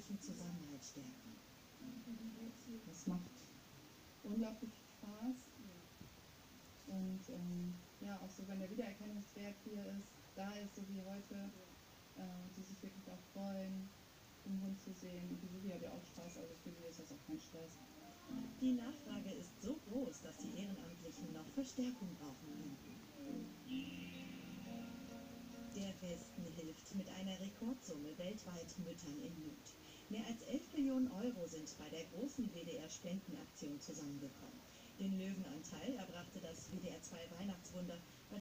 gesellschaftlichen Zusammenhalt stärken. Das macht unglaublich Spaß. Und ähm, ja, auch so, wenn der Wiedererkennungswert hier ist, da ist, so wie heute, äh, die sich wirklich auch freuen, den Hund zu sehen. Und die Susi hat ja auch Spaß, also für sie ist das auch kein Stress. Die Nachfrage ist so groß, dass die Ehrenamtlichen noch Verstärkung brauchen könnten. Der Westen hilft mit einer Rekordsumme weltweit Müttern in Not. Großen WDR-Spendenaktion zusammengekommen. Den Löwenanteil erbrachte das WDR 2 Weihnachtswunder